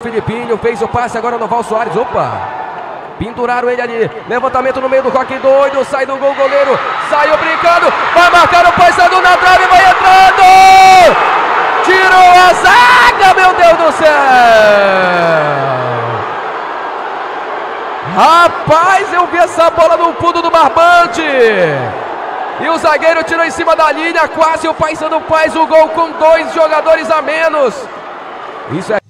Filipinho fez o passe agora no Val Soares. Opa! Pinturaram ele ali. Levantamento no meio do rock doido. Sai do gol, goleiro. Saiu brincando. Vai marcar o passando na trave. Vai entrando! Tirou a zaga, meu Deus do céu! Rapaz, eu vi essa bola no fundo do barbante. E o zagueiro tirou em cima da linha. Quase o Paysandu faz o gol com dois jogadores a menos. Isso é.